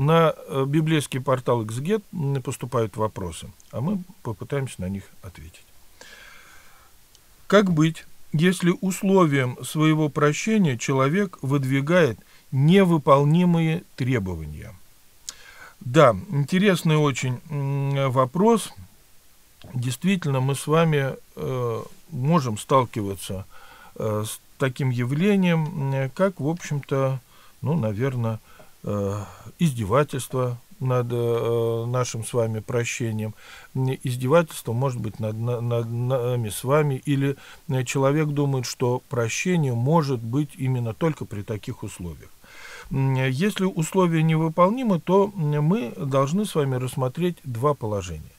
на э, библейский портал «Эксгет» поступают вопросы, а мы попытаемся на них ответить. Как быть, если условием своего прощения человек выдвигает невыполнимые требования? Да, интересный очень вопрос. Действительно, мы с вами э, можем сталкиваться э, с таким явлением, как, в общем-то, ну, наверное, издевательство над э, нашим с вами прощением, издевательство может быть над, над нами с вами, или э, человек думает, что прощение может быть именно только при таких условиях. Если условия невыполнимы, то мы должны с вами рассмотреть два положения.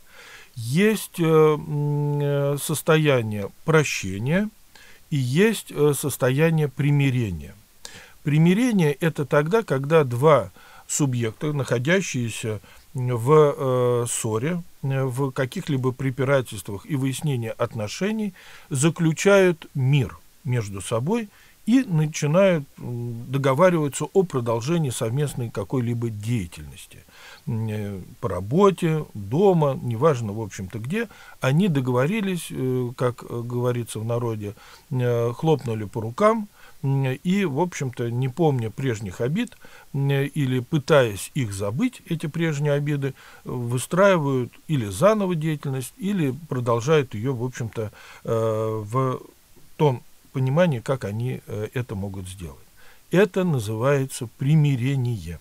Есть э, э, состояние прощения и есть э, состояние примирения. Примирение – это тогда, когда два субъекта, находящиеся в э, ссоре, в каких-либо препирательствах и выяснении отношений, заключают мир между собой и начинают договариваться о продолжении совместной какой-либо деятельности. Э, по работе, дома, неважно, в общем-то, где, они договорились, э, как говорится в народе, хлопнули по рукам – и, в общем-то, не помня прежних обид или пытаясь их забыть, эти прежние обиды, выстраивают или заново деятельность, или продолжают ее, в общем-то, э, в том понимании, как они э, это могут сделать. Это называется примирение.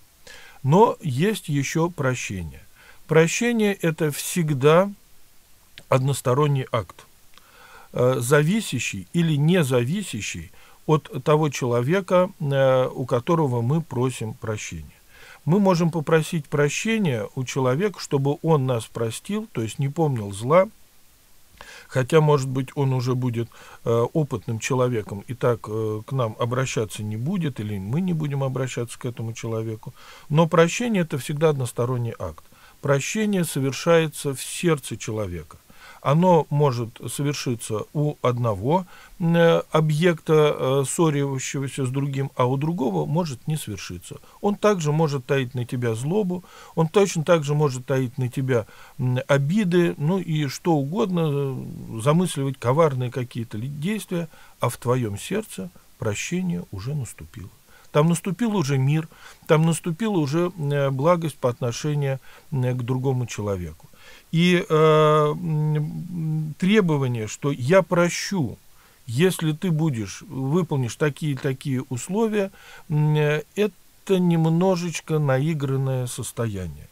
Но есть еще прощение. Прощение – это всегда односторонний акт, э, зависящий или не зависящий от того человека, э, у которого мы просим прощения. Мы можем попросить прощения у человека, чтобы он нас простил, то есть не помнил зла, хотя, может быть, он уже будет э, опытным человеком и так э, к нам обращаться не будет, или мы не будем обращаться к этому человеку. Но прощение – это всегда односторонний акт. Прощение совершается в сердце человека – оно может совершиться у одного э, объекта, э, ссоривающегося с другим, а у другого может не свершиться. Он также может таить на тебя злобу, он точно так же может таить на тебя обиды, ну и что угодно, э, замысливать коварные какие-то действия, а в твоем сердце прощение уже наступило. Там наступил уже мир, там наступила уже благость по отношению к другому человеку. И э, требование, что я прощу, если ты будешь, выполнишь такие-такие условия, э, это немножечко наигранное состояние.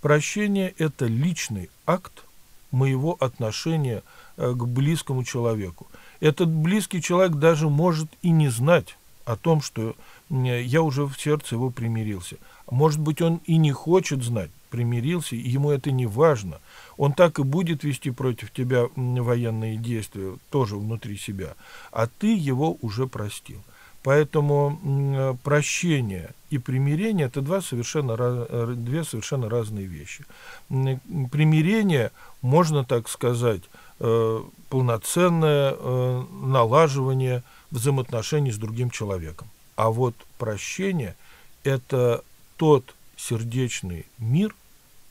Прощение – это личный акт моего отношения э, к близкому человеку. Этот близкий человек даже может и не знать о том, что я уже в сердце его примирился. Может быть, он и не хочет знать, примирился, ему это не важно. Он так и будет вести против тебя военные действия, тоже внутри себя, а ты его уже простил. Поэтому прощение и примирение это два совершенно, э, две совершенно разные вещи. Примирение, можно так сказать, э, полноценное э, налаживание взаимоотношений с другим человеком. А вот прощение – это тот сердечный мир,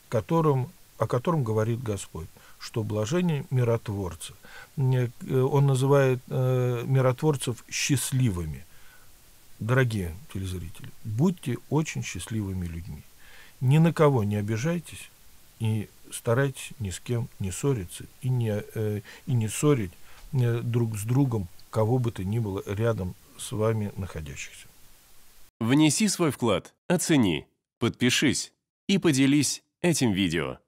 которым, о котором говорит Господь, что блажение миротворцы. Э, он называет э, миротворцев счастливыми. Дорогие телезрители, будьте очень счастливыми людьми. Ни на кого не обижайтесь и старайтесь ни с кем не ссориться и не, э, и не ссорить э, друг с другом кого бы то ни было рядом с вами находящихся. Внеси свой вклад, оцени, подпишись и поделись этим видео.